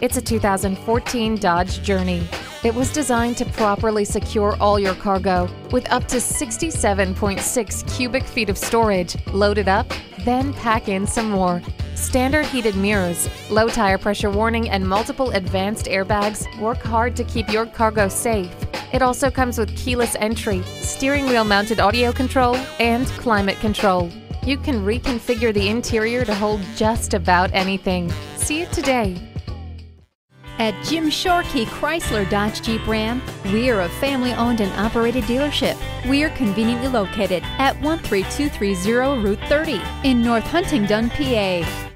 It's a 2014 Dodge Journey. It was designed to properly secure all your cargo with up to 67.6 cubic feet of storage. Load it up, then pack in some more. Standard heated mirrors, low tire pressure warning, and multiple advanced airbags work hard to keep your cargo safe. It also comes with keyless entry, steering wheel mounted audio control, and climate control. You can reconfigure the interior to hold just about anything. See it today. At Jim Shorkey Chrysler Dodge Jeep Ram, we're a family owned and operated dealership. We're conveniently located at 13230 Route 30 in North Huntingdon, PA.